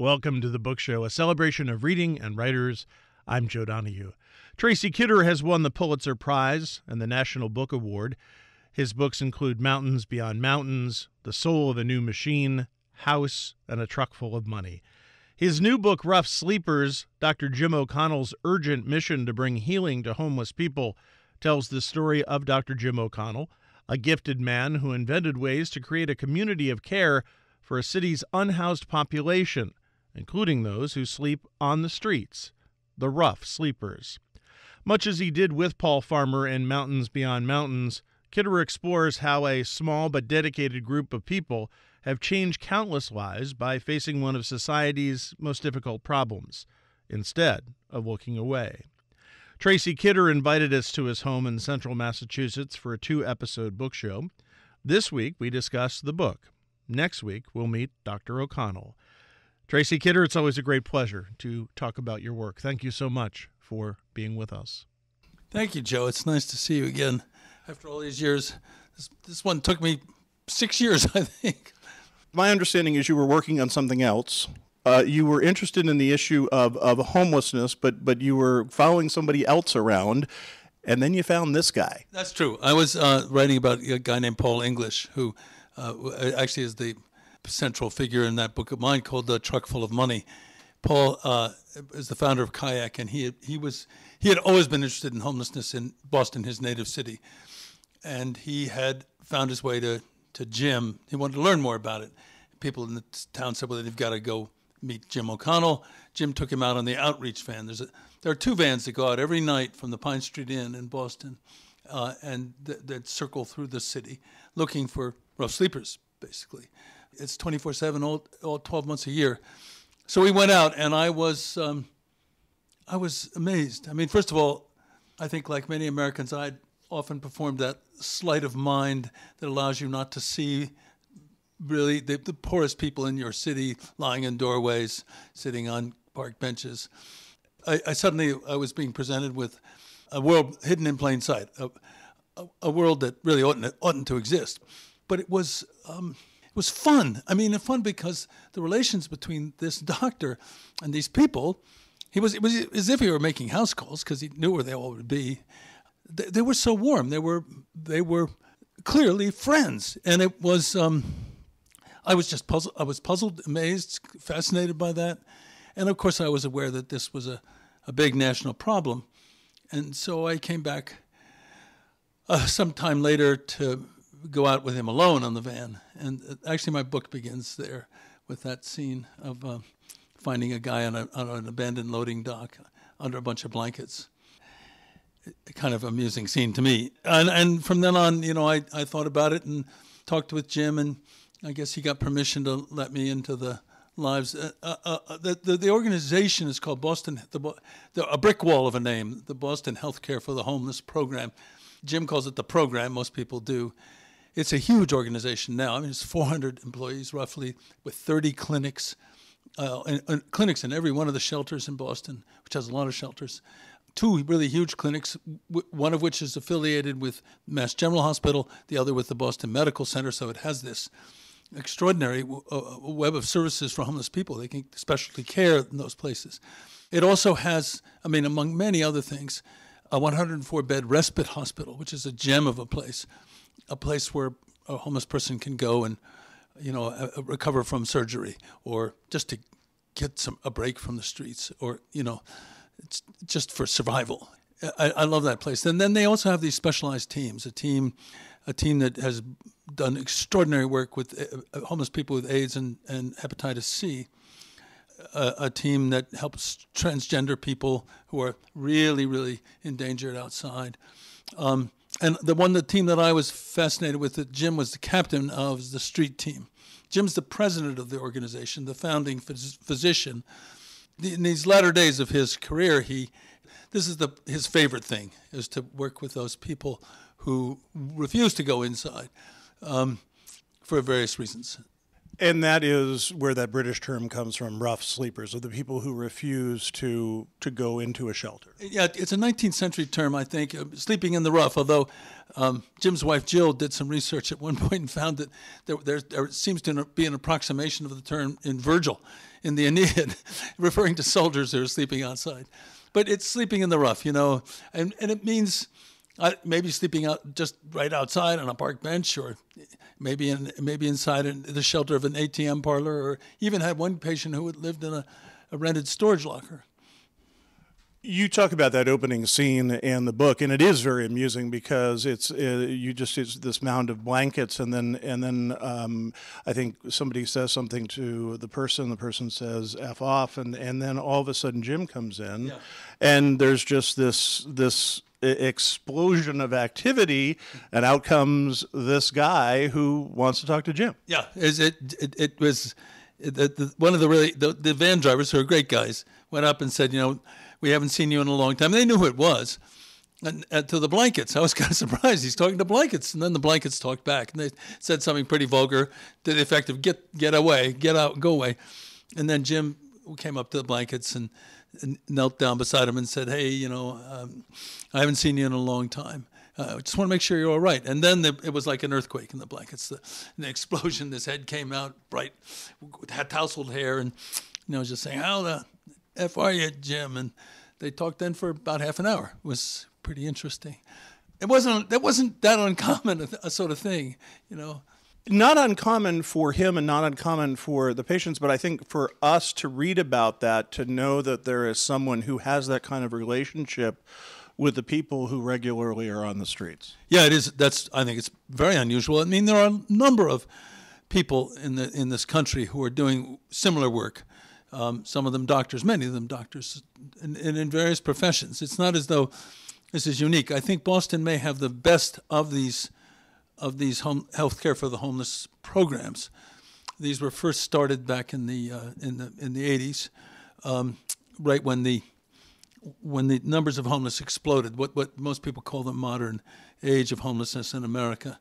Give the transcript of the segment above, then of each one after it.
Welcome to the Book Show, a celebration of reading and writers. I'm Joe Donahue. Tracy Kidder has won the Pulitzer Prize and the National Book Award. His books include Mountains Beyond Mountains, The Soul of a New Machine, House, and A Truck Full of Money. His new book, Rough Sleepers Dr. Jim O'Connell's Urgent Mission to Bring Healing to Homeless People, tells the story of Dr. Jim O'Connell, a gifted man who invented ways to create a community of care for a city's unhoused population including those who sleep on the streets, the rough sleepers. Much as he did with Paul Farmer in Mountains Beyond Mountains, Kidder explores how a small but dedicated group of people have changed countless lives by facing one of society's most difficult problems, instead of looking away. Tracy Kidder invited us to his home in central Massachusetts for a two episode book show. This week, we discuss the book. Next week, we'll meet Dr. O'Connell. Tracy Kidder, it's always a great pleasure to talk about your work. Thank you so much for being with us. Thank you, Joe. It's nice to see you again after all these years. This, this one took me six years, I think. My understanding is you were working on something else. Uh, you were interested in the issue of, of homelessness, but but you were following somebody else around, and then you found this guy. That's true. I was uh, writing about a guy named Paul English, who uh, actually is the central figure in that book of mine called "The Truck Full of Money." Paul uh, is the founder of Kayak, and he he was he had always been interested in homelessness in Boston, his native city, and he had found his way to to Jim. He wanted to learn more about it. People in the town said, "Well, they've got to go meet Jim O'Connell." Jim took him out on the outreach van. There's a there are two vans that go out every night from the Pine Street Inn in Boston, uh, and that, that circle through the city looking for rough sleepers, basically it's 24 7 all, all 12 months a year. So we went out and i was um, i was amazed. I mean first of all i think like many americans i'd often performed that sleight of mind that allows you not to see really the, the poorest people in your city lying in doorways sitting on park benches. I, I suddenly i was being presented with a world hidden in plain sight a, a, a world that really oughtn't, oughtn't to exist. But it was um, was fun. I mean, fun because the relations between this doctor and these people, he was it was as if he were making house calls because he knew where they all would be. They, they, were so warm. They were they were clearly friends, and it was. Um, I was just puzzled. I was puzzled, amazed, fascinated by that, and of course, I was aware that this was a, a big national problem, and so I came back uh, sometime later to go out with him alone on the van. And uh, actually, my book begins there with that scene of uh, finding a guy on, a, on, an abandoned loading dock under a bunch of blankets. A kind of amusing scene to me. And, and from then on, you know, I, I thought about it and talked with Jim, and I guess he got permission to let me into the lives. Uh, uh, uh the, the, the organization is called Boston, the, the, a brick wall of a name, the Boston Healthcare for the Homeless Program. Jim calls it the program, most people do. It's a huge organization now. I mean, it's 400 employees roughly with 30 clinics, uh, and, and clinics in every one of the shelters in Boston, which has a lot of shelters. Two really huge clinics, one of which is affiliated with Mass General Hospital, the other with the Boston Medical Center. So it has this extraordinary uh, web of services for homeless people. They can specialty care in those places. It also has, I mean, among many other things, a 104 bed respite hospital, which is a gem of a place a place where a homeless person can go and you know uh, uh, recover from surgery or just to get some a break from the streets or you know it's just for survival. I, I love that place. And then they also have these specialized teams a team a team that has done extraordinary work with uh, homeless people with AIDS and, and hepatitis C a, a, team that helps transgender people who are really really endangered outside. Um, and the one the team that I was fascinated with, that Jim was the captain of, the street team. Jim's the president of the organization, the founding phys- physician. In these latter days of his career, he this is the his favorite thing is to work with those people who refuse to go inside um, for various reasons. And that is where that British term comes from, rough sleepers, or the people who refuse to to go into a shelter. Yeah, it's a 19th century term, I think, uh, sleeping in the rough. Although um, Jim's wife Jill did some research at one point and found that there, there, there seems to be an approximation of the term in Virgil, in the Aeneid, referring to soldiers who are sleeping outside. But it's sleeping in the rough, you know, and and it means uh, maybe sleeping out just right outside on a park bench, or maybe in maybe inside in the shelter of an ATM parlor, or even had one patient who had lived in a, a rented storage locker. You talk about that opening scene in the book, and it is very amusing because it's uh, you just it's this mound of blankets, and then and then um, I think somebody says something to the person, the person says "f off," and and then all of a sudden Jim comes in, Yeah. and there's just this this explosion of activity, and out comes this guy who wants to talk to Jim. Yeah, is it, it it was the, the, one of the really the, the van drivers who are great guys went up and said, you know, we haven't seen you in a long time. They knew who it was. And, and to the blankets, I was kind of surprised. He's talking to blankets, and then the blankets talked back, and they said something pretty vulgar to the effect of "Get get away, get out, go away." And then Jim came up to the blankets and, and knelt down beside him and said, "Hey, you know, um, I haven't seen you in a long time. Uh, I just want to make sure you're all right." And then the, it was like an earthquake in the blankets. The, an explosion. This head came out bright, had tousled hair, and you know, just saying, "How the f are you, Jim?" And they talked then for about half an hour. It was pretty interesting. It wasn't that wasn't that uncommon a, a sort of thing, you know. Not uncommon for him and not uncommon for the patients, but I think for us to read about that, to know that there is someone who has that kind of relationship with the people who regularly are on the streets. Yeah, it is. That's I think it's very unusual. I mean, there are a number of people in the in this country who are doing similar work. Um, some of them doctors, many of them doctors, and, and in various professions. It's not as though this is unique. I think Boston may have the best of these of these home healthcare for the homeless programs. These were first started back in the uh, in the in the 80s, um, right when the when the numbers of homeless exploded, what, what most people call the modern age of homelessness in America.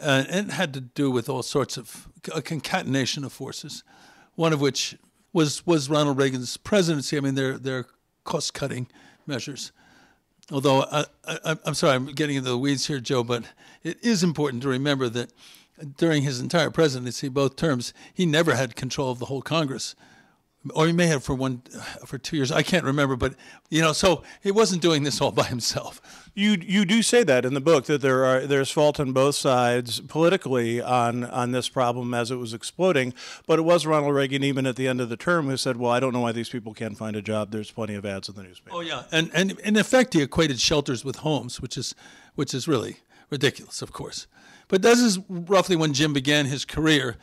Uh, and it had to do with all sorts of a concatenation of forces, one of which was, was Ronald Reagan's presidency. I mean, their, their cost cutting measures. Although, I, I'm sorry, I'm getting into the weeds here, Joe, but it is important to remember that during his entire presidency, both terms, he never had control of the whole Congress or he may have for one for two years. I can't remember, but you know, so he wasn't doing this all by himself. You you do say that in the book that there are there's fault on both sides politically on on this problem as it was exploding, but it was Ronald Reagan even at the end of the term who said, "Well, I don't know why these people can't find a job. There's plenty of ads in the newspaper." Oh yeah, and and in effect, he equated shelters with homes, which is which is really ridiculous, of course. But this is roughly when Jim began his career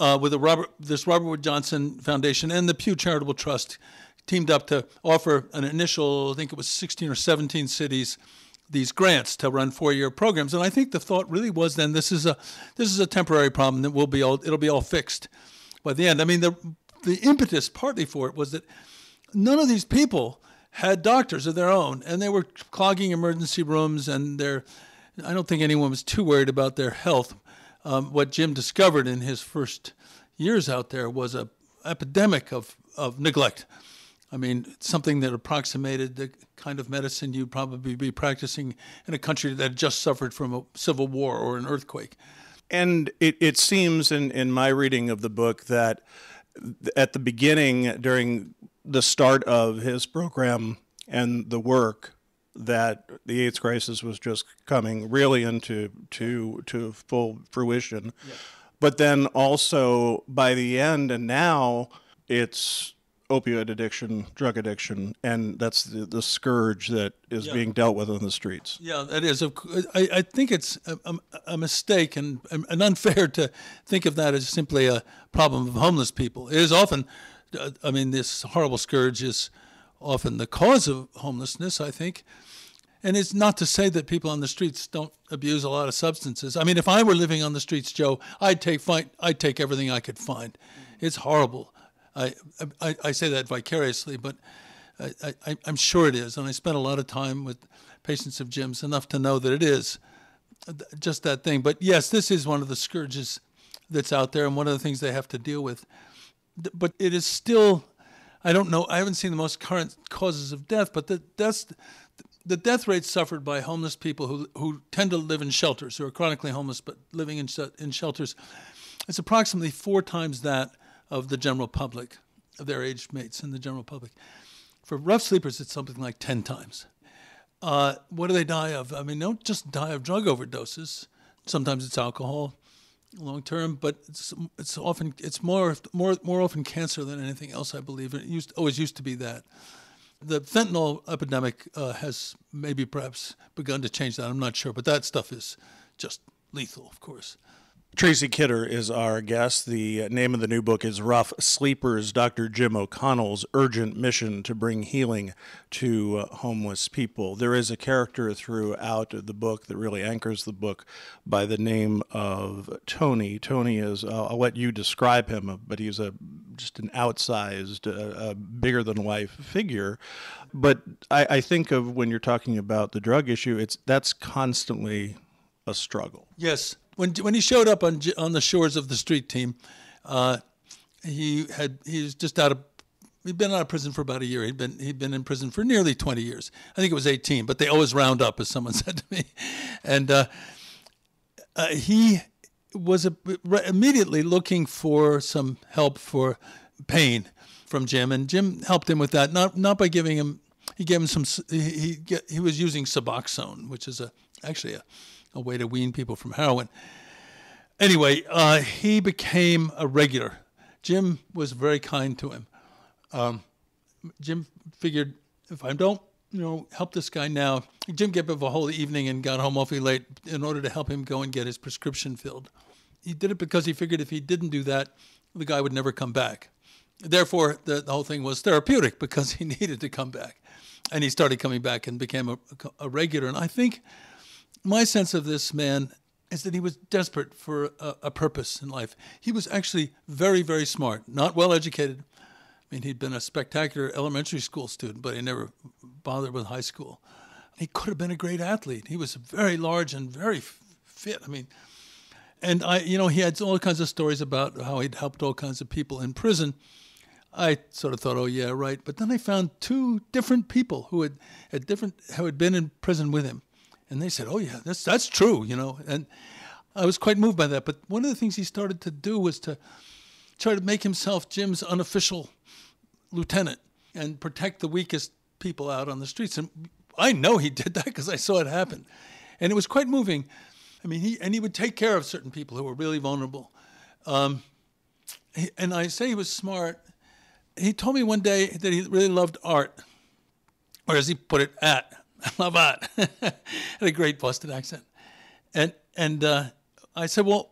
uh, with the Robert, this Robert Wood Johnson Foundation and the Pew Charitable Trust teamed up to offer an initial, I think it was 16 or 17 cities, these grants to run four-year programs. And I think the thought really was then this is a this is a temporary problem that will be all it'll be all fixed by the end. I mean the the impetus partly for it was that none of these people had doctors of their own, and they were clogging emergency rooms, and they're I don't think anyone was too worried about their health um, what Jim discovered in his first years out there was a epidemic of, of neglect. I mean, something that approximated the kind of medicine you'd probably be practicing in a country that had just suffered from a civil war or an earthquake. And it, it seems in, in my reading of the book that at the beginning, during the start of his program and the work, that the AIDS crisis was just coming really into to to full fruition. Yeah. But then also by the end and now it's opioid addiction, drug addiction, and that's the, the scourge that is yeah. being dealt with on the streets. Yeah, that is. I, I think it's a, a, mistake and, and unfair to think of that as simply a problem of homeless people. It is often, uh, I mean, this horrible scourge is often the cause of homelessness, I think. And it's not to say that people on the streets don't abuse a lot of substances. I mean, if I were living on the streets, Joe, I'd take find, I'd take everything I could find. Mm-hmm. It's horrible. I, I, I say that vicariously, but I, I, I'm sure it is. And I spent a lot of time with patients of Jim's enough to know that it is just that thing. But yes, this is one of the scourges that's out there and one of the things they have to deal with. But it is still, I don't know, I haven't seen the most current causes of death, but the deaths, the death rate suffered by homeless people who, who tend to live in shelters, who are chronically homeless but living in, in shelters, it's approximately four times that of the general public, of their age mates in the general public. For rough sleepers, it's something like 10 times. Uh, what do they die of? I mean, they don't just die of drug overdoses. Sometimes it's alcohol, long term, but it's, it's often it's more more more often cancer than anything else. I believe it used always used to be that. The fentanyl epidemic uh, has maybe perhaps begun to change that. I'm not sure, but that stuff is just lethal, of course. Tracy Kidder is our guest. The name of the new book is Rough Sleepers Dr. Jim O'Connell's Urgent Mission to Bring Healing to uh, Homeless People. There is a character throughout the book that really anchors the book by the name of Tony. Tony is, uh, I'll let you describe him, but he's a just an outsized, uh, bigger than life figure. But I, I think of when you're talking about the drug issue, it's that's constantly a struggle. Yes, when when he showed up on on the shores of the street team, uh, he had he was just out of he'd been out of prison for about a year. He'd been he'd been in prison for nearly 20 years. I think it was 18, but they always round up, as someone said to me. And uh, uh, he was a, immediately looking for some help for pain from Jim, and Jim helped him with that. Not not by giving him he gave him some he he, he was using Suboxone, which is a actually a a way to wean people from heroin. Anyway, uh, he became a regular. Jim was very kind to him. Um, Jim figured if I don't, you know, help this guy now, Jim gave up a whole evening and got home awfully late in order to help him go and get his prescription filled. He did it because he figured if he didn't do that, the guy would never come back. Therefore, the, the whole thing was therapeutic because he needed to come back. And he started coming back and became a, a regular. And I think my sense of this man is that he was desperate for a, a, purpose in life. He was actually very, very smart, not well educated. I mean, he'd been a spectacular elementary school student, but he never bothered with high school. He could have been a great athlete. He was very large and very fit. I mean, and I, you know, he had all kinds of stories about how he'd helped all kinds of people in prison. I sort of thought, oh yeah, right. But then I found two different people who had, had different who had been in prison with him and they said, "Oh yeah, that's that's true," you know. And I was quite moved by that. But one of the things he started to do was to try to make himself Jim's unofficial lieutenant and protect the weakest people out on the streets. And I know he did that because I saw it happen, and it was quite moving. I mean, he and he would take care of certain people who were really vulnerable. Um, and I say he was smart. He told me one day that he really loved art, or as he put it, at I love art. Had a great Boston accent. And and uh, I said, well,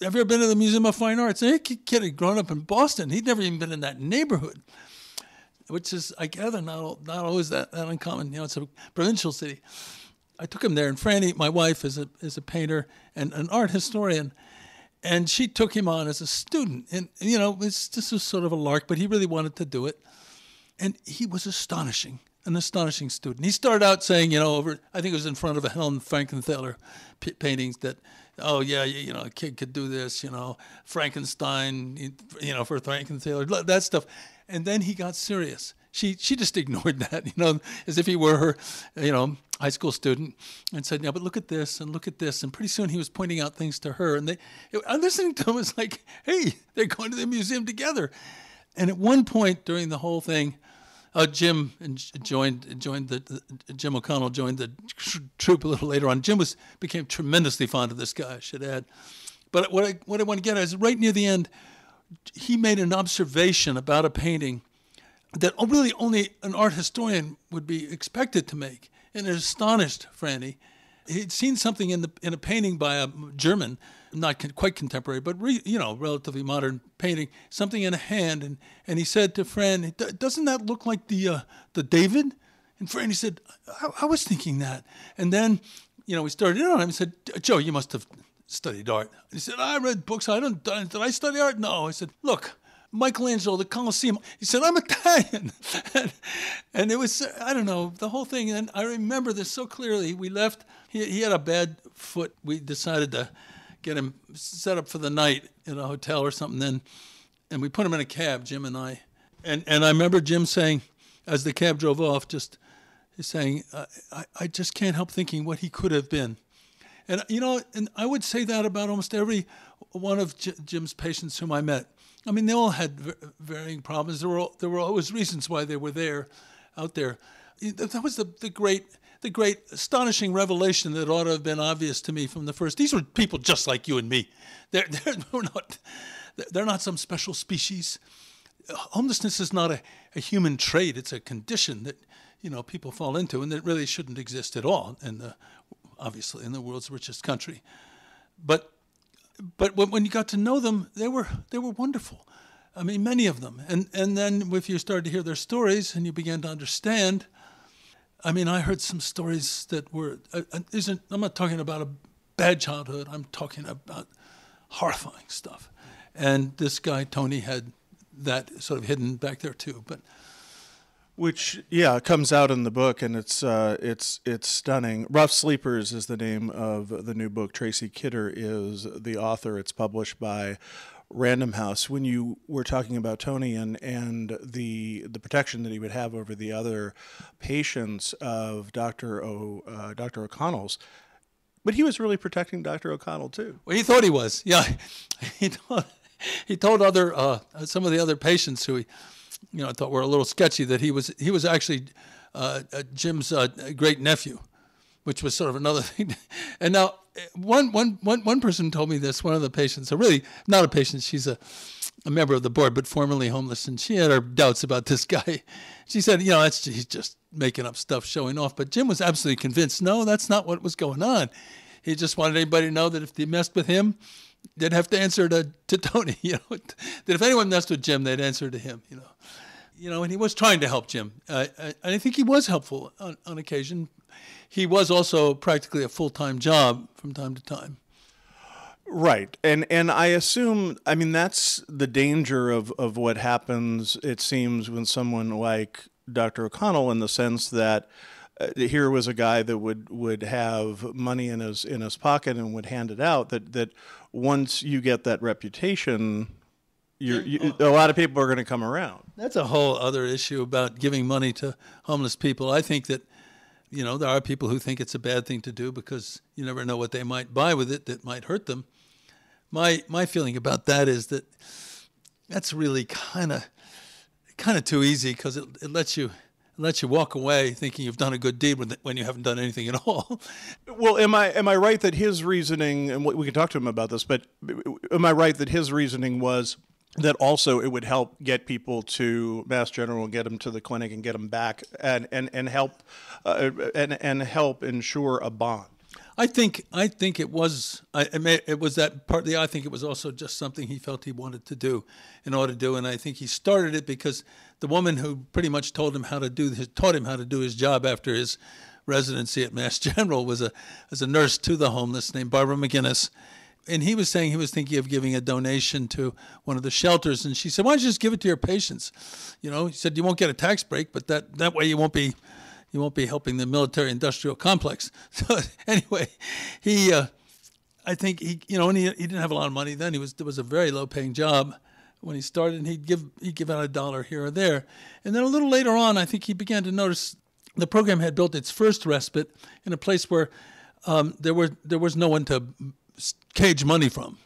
have you ever been to the Museum of Fine Arts? And he kid had grown up in Boston. He'd never even been in that neighborhood, which is, I gather, not, not always that, that uncommon. You know, it's a provincial city. I took him there, and Franny, my wife, is a, is a painter and an art historian, and she took him on as a student. And, you know, this was sort of a lark, but he really wanted to do it. And he was astonishing an astonishing student. He started out saying, you know, over I think it was in front of a Helen Frankenthaler p- paintings that, oh yeah, you, you, know, a kid could do this, you know, Frankenstein, you know, for Frankenthaler, that stuff, and then he got serious. She she just ignored that, you know, as if he were her, you know, high school student, and said, yeah, but look at this and look at this, and pretty soon he was pointing out things to her, and they, I'm listening to him, was like, hey, they're going to the museum together, and at one point during the whole thing uh, Jim joined joined the, the, Jim O'Connell joined the troop a little later on. Jim was became tremendously fond of this guy. I should add, but what I what I want to get at is right near the end, he made an observation about a painting that really only an art historian would be expected to make, and it astonished Franny. He'd seen something in the in a painting by a German not quite contemporary, but re, you know, relatively modern painting, something in a hand, and, and he said to Fran, "Doesn't that look like the uh, the David?" And Fran he said, I, I, was thinking that." And then, you know, we started in on him and said, "Joe, you must have studied art." He said, "I read books. I don't. Did I study art? No." I said, "Look." Michelangelo, the Colosseum. He said, I'm Italian. and, and, it was, I don't know, the whole thing. And I remember this so clearly. We left, he, he had a bad foot. We decided to get him set up for the night in a hotel or something. Then, and we put him in a cab, Jim and I. And and I remember Jim saying, as the cab drove off, just saying, I, I just can't help thinking what he could have been. And you know, and I would say that about almost every one of J- Jim's patients whom I met. I mean, they all had varying problems. There were there were always reasons why they were there, out there. That was the, the great the great astonishing revelation that ought to have been obvious to me from the first. These were people just like you and me. They're, they're, not they're not some special species. Homelessness is not a, a human trait. It's a condition that you know people fall into, and that really shouldn't exist at all. In the obviously in the world's richest country, but but when you got to know them, they were they were wonderful. I mean, many of them, and and then if you started to hear their stories and you began to understand, I mean, I heard some stories that were uh, uh, isn't. I'm not talking about a bad childhood. I'm talking about horrifying stuff, and this guy Tony had that sort of hidden back there too, but which yeah comes out in the book and it's uh, it's it's stunning. Rough Sleepers is the name of the new book. Tracy Kidder is the author. It's published by Random House. When you were talking about Tony and and the the protection that he would have over the other patients of Doctor O uh, Doctor O'Connell's. But he was really protecting Dr. O'Connell too. Well, he thought he was. Yeah, he told, he told other uh, some of the other patients who he you know, I thought were a little sketchy that he was he was actually uh, uh, Jim's uh, great nephew, which was sort of another thing. And now one, one, one, one person told me this. One of the patients, so really not a patient, she's a, a member of the board, but formerly homeless, and she had her doubts about this guy. She said, you know, that's he's just making up stuff, showing off. But Jim was absolutely convinced. No, that's not what was going on. He just wanted anybody to know that if they messed with him, they'd have to answer to, to Tony. You know, that if anyone messed with Jim, they'd answer to him. You know, you know, and he was trying to help Jim, uh, and I think he was helpful on, on occasion. He was also practically a full time job from time to time. Right. And and I assume I mean that's the danger of, of what happens it seems when someone like Dr. O'Connell in the sense that uh, here was a guy that would, would have money in his in his pocket and would hand it out that that once you get that reputation you're, you, a lot of people are going to come around. That's a whole other issue about giving money to homeless people. I think that, you know, there are people who think it's a bad thing to do because you never know what they might buy with it that might hurt them. My my feeling about that is that that's really kind of kind of too easy because it, it lets you lets you walk away thinking you've done a good deed when, when you haven't done anything at all. Well, am I am I right that his reasoning, and we can talk to him about this, but am I right that his reasoning was that also it would help get people to Mass General, get them to the clinic, and get them back, and and and help uh, and and help ensure a bond. I think I think it was I, it was that partly. I think it was also just something he felt he wanted to do, in order to do, and I think he started it because the woman who pretty much told him how to do his, taught him how to do his job after his residency at Mass General was a as a nurse to the homeless named Barbara McInnis, and he was saying he was thinking of giving a donation to one of the shelters, and she said, "Why don't you just give it to your patients?" You know, he said, "You won't get a tax break, but that that way you won't be." You won't be helping the military-industrial complex. So anyway, he, uh, I think he, you know, and he, he didn't have a lot of money then. He was there was a very low-paying job when he started, and he'd give he'd give out a dollar here or there. And then a little later on, I think he began to notice the program had built its first respite in a place where um, there were there was no one to cage money from,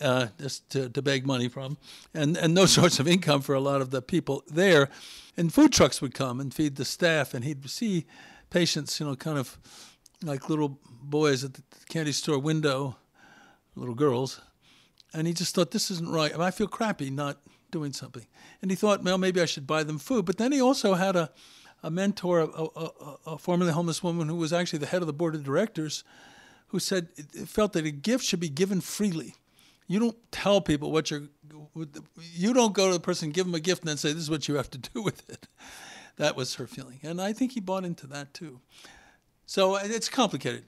uh, just to, to beg money from, and, and no sorts of income for a lot of the people there. And food trucks would come and feed the staff, and he'd see patients, you know, kind of like little boys at the candy store window, little girls, and he just thought this isn't right. I, I feel crappy not doing something, and he thought, well, maybe I should buy them food. But then he also had a a mentor, a, a, a formerly homeless woman who was actually the head of the board of directors, who said felt that a gift should be given freely. You don't tell people what you're. You don't go to the person, give them a gift, and then say, "This is what you have to do with it." That was her feeling, and I think he bought into that too. So it's complicated.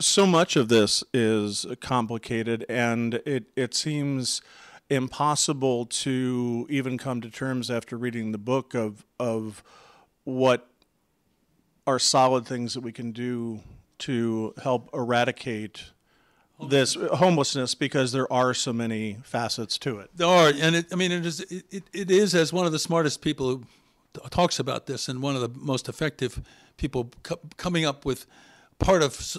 So much of this is complicated, and it it seems impossible to even come to terms after reading the book of of what are solid things that we can do to help eradicate this homelessness because there are so many facets to it. There are, and it, I mean, it is, it, it is as one of the smartest people who talks about this, and one of the most effective people co- coming up with part of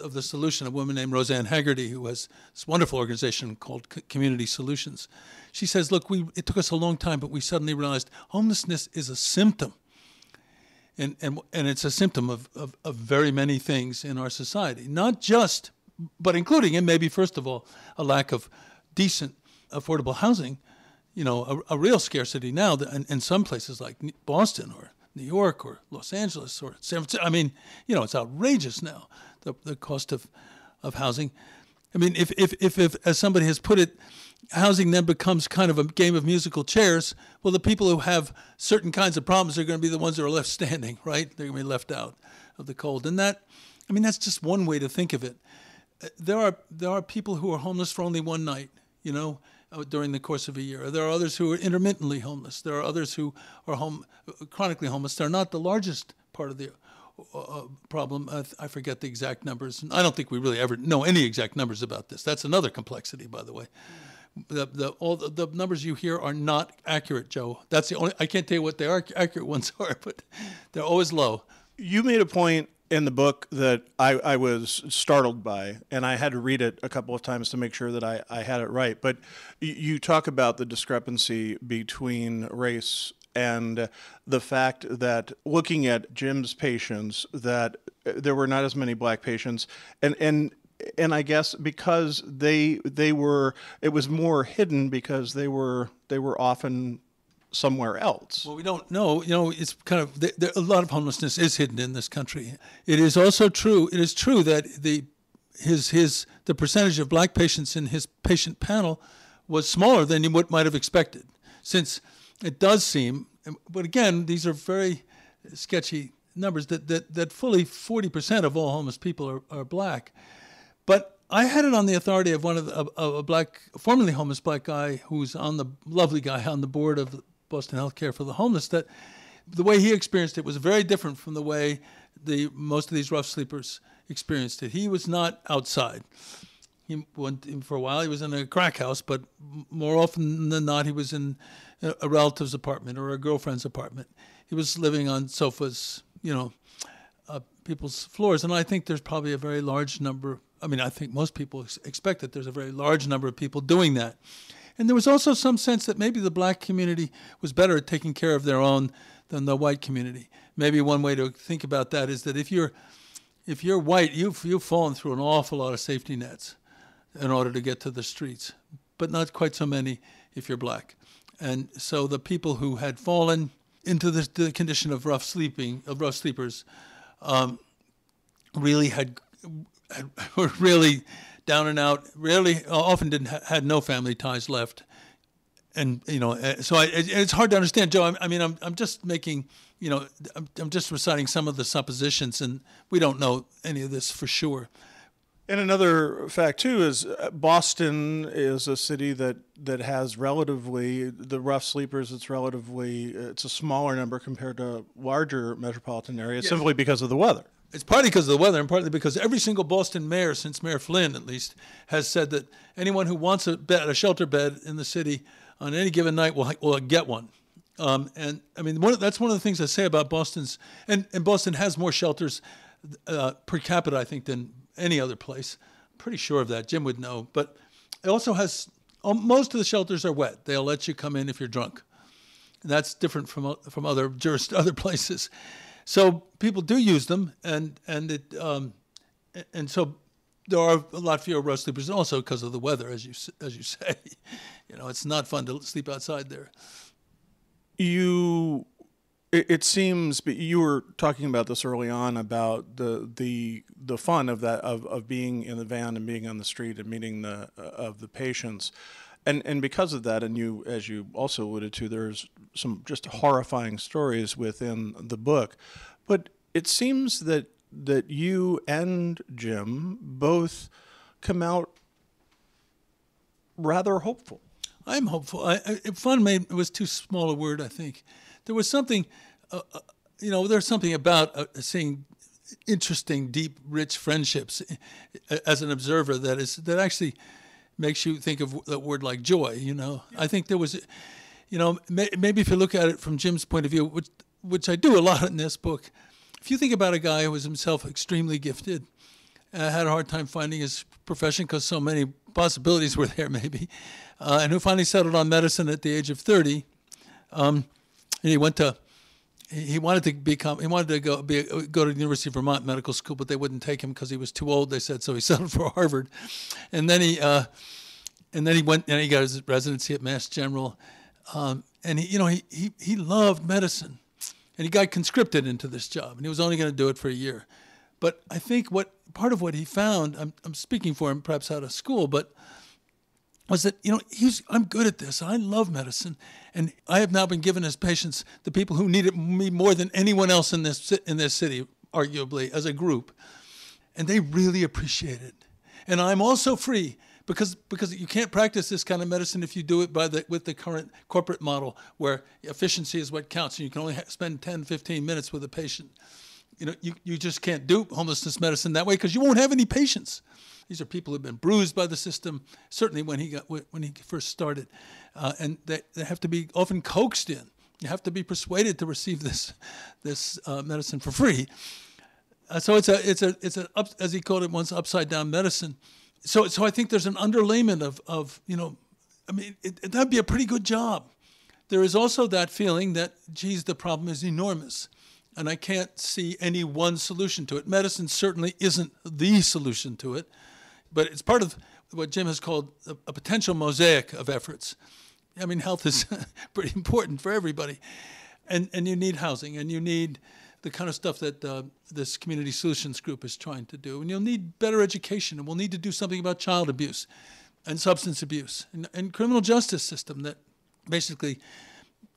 of the solution. A woman named Rosanne Haggerty, who has this wonderful organization called C- Community Solutions. She says, "Look, we it took us a long time, but we suddenly realized homelessness is a symptom." And, and, and it's a symptom of, of, of very many things in our society, not just but including in maybe first of all a lack of decent affordable housing you know a, a real scarcity now in, in, some places like boston or new york or los angeles or san francisco i mean you know it's outrageous now the, the cost of, of housing i mean if, if, if, if as somebody has put it housing then becomes kind of a game of musical chairs well the people who have certain kinds of problems are going to be the ones that are left standing right they're going to be left out of the cold and that i mean that's just one way to think of it there are there are people who are homeless for only one night, you know, uh, during the course of a year. There are others who are intermittently homeless. There are others who are home chronically homeless. They're not the largest part of the uh, uh problem. I forget the exact numbers. I don't think we really ever know any exact numbers about this. That's another complexity, by the way. The, the, all the, the, numbers you hear are not accurate, Joe. That's the only. I can't tell you what the accurate ones are, but they're always low. You made a point in the book that I, I, was startled by, and I had to read it a couple of times to make sure that I, I had it right. But you talk about the discrepancy between race and the fact that looking at Jim's patients, that there were not as many black patients, and and and I guess because they they were it was more hidden because they were they were often somewhere else. Well, we don't know. You know, it's kind of there, a lot of homelessness is hidden in this country. It is also true. It is true that the his his the percentage of black patients in his patient panel was smaller than you might have expected, since it does seem. But again, these are very sketchy numbers that that, that fully 40% of all homeless people are, are black. But I had it on the authority of one of the, a, a, black, formerly homeless black guy who's on the lovely guy on the board of Boston Healthcare for the Homeless that the way he experienced it was very different from the way the most of these rough sleepers experienced it. He was not outside. He went for a while. He was in a crack house, but more often than not, he was in a relative's apartment or a girlfriend's apartment. He was living on sofas, you know, uh, people's floors. And I think there's probably a very large number. I mean, I think most people expect that there's a very large number of people doing that. And there was also some sense that maybe the black community was better at taking care of their own than the white community. Maybe one way to think about that is that if you're if you're white, you've you've fallen through an awful lot of safety nets in order to get to the streets, but not quite so many if you're black. And so the people who had fallen into the, the condition of rough sleeping, of rough sleepers, um, really had, had were really down and out. Rarely, often didn't ha- had no family ties left, and you know, eh, so I, it's hard to understand, Joe. I, mean, I'm I'm just making, you know, I'm, I'm just reciting some of the suppositions, and we don't know any of this for sure. And another fact too is uh, Boston is a city that that has relatively the rough sleepers. It's relatively it's a smaller number compared to larger metropolitan areas, yes. simply because of the weather. It's partly because of the weather and partly because every single Boston mayor, since Mayor Flynn at least, has said that anyone who wants a bed, a shelter bed in the city on any given night will, will get one. Um, and I mean, one, that's one of the things I say about Boston's, and, and Boston has more shelters uh, per capita, I think, than any other place. I'm pretty sure of that. Jim would know. But it also has, um, most of the shelters are wet. They'll let you come in if you're drunk. And that's different from, from other, just other places. So people do use them, and and it um, and so there are a lot fewer rough sleepers, also because of the weather, as you as you say. You know, it's not fun to sleep outside there. You, it, it seems, you were talking about this early on about the the the fun of that of, of being in the van and being on the street and meeting the uh, of the patients and and because of that, and you, as you also alluded to, there's some just horrifying stories within the book, but it seems that that you and Jim both come out rather hopeful. I'm hopeful. I, I, fun made was too small a word. I think there was something, uh, uh, you know, there's something about uh, seeing interesting, deep, rich friendships as an observer that is that actually makes you think of a word like joy. You know, I think there was, you know, may, maybe if you look at it from Jim's point of view, which which I do a lot in this book. If you think about a guy who was himself extremely gifted, uh, had a hard time finding his profession because so many possibilities were there, maybe, uh, and who finally settled on medicine at the age of 30. Um, and he went to he wanted to become he wanted to go be, go to the University of Vermont Medical School, but they wouldn't take him because he was too old. They said so. He settled for Harvard, and then he uh, and then he went and he got his residency at Mass General, um, and he you know he, he he loved medicine, and he got conscripted into this job, and he was only going to do it for a year. But I think what part of what he found, I'm I'm speaking for him perhaps out of school, but was that you know I'm good at this. I love medicine, and I have now been given as patients the people who needed me more than anyone else in this in this city, arguably as a group, and they really appreciate it. And I'm also free because because you can't practice this kind of medicine if you do it by the with the current corporate model where efficiency is what counts, and you can only spend 10, 15 minutes with a patient. You know, you, you just can't do homelessness medicine that way because you won't have any patients. These are people who've been bruised by the system, certainly when he got when he first started, uh, and they, they have to be often coaxed in. You have to be persuaded to receive this this uh, medicine for free. Uh, so it's a it's a it's a up, as he called it once upside down medicine. So so I think there's an underlayment of of you know, I mean it, that'd be a pretty good job. There is also that feeling that geez the problem is enormous and I can't see any one solution to it. Medicine certainly isn't the solution to it but it's part of what Jim has called a, a potential mosaic of efforts. I mean, health is pretty important for everybody, and and you need housing, and you need the kind of stuff that uh, this community solutions group is trying to do, and you'll need better education, and we'll need to do something about child abuse, and substance abuse, and, and criminal justice system that basically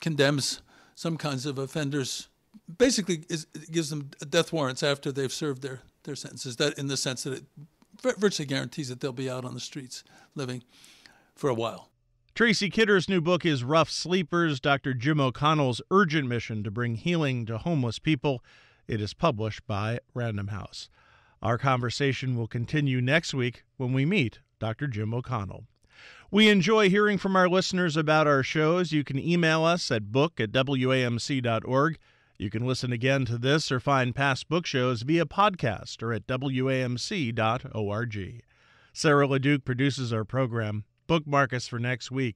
condemns some kinds of offenders. Basically, is, gives them death warrants after they've served their, their sentences. That in the sense that it virtually guarantees that they'll be out on the streets living for a while. Tracy Kidder's new book is Rough Sleepers Dr. Jim O'Connell's Urgent Mission to Bring Healing to Homeless People. It is published by Random House. Our conversation will continue next week when we meet Dr. Jim O'Connell. We enjoy hearing from our listeners about our shows. You can email us at book at wamc.org. You can listen again to this or find past book shows via podcast or at wamc.org. Sarah LaDuke produces our program. Bookmark us for next week.